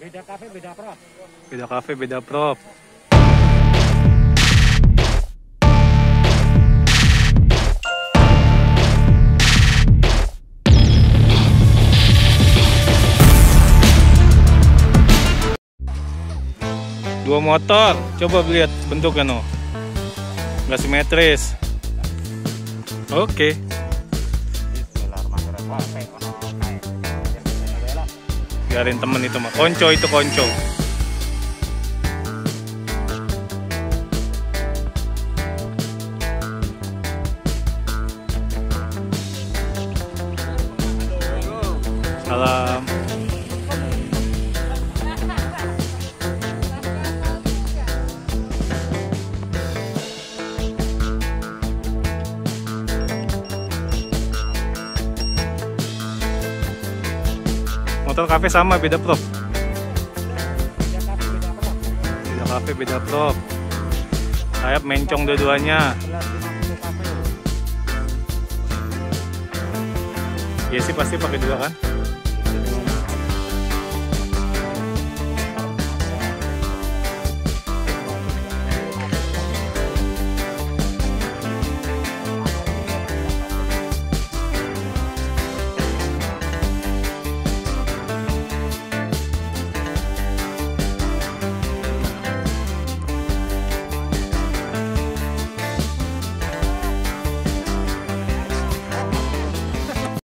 Beda kafe, beda prop. Beda kafe, beda prop. Dua motor, coba lihat bentuknya no. Nggak simetris. Oke. Bismillahirrahmanirrahim. Biarin temen itu mah. Konco itu konco. Salam. Motor kafe sama beda prop. Beda kafe, beda prop. Sayap mencong dua-duanya. 1150 kafe. Ya sih pasti pakai dua kan?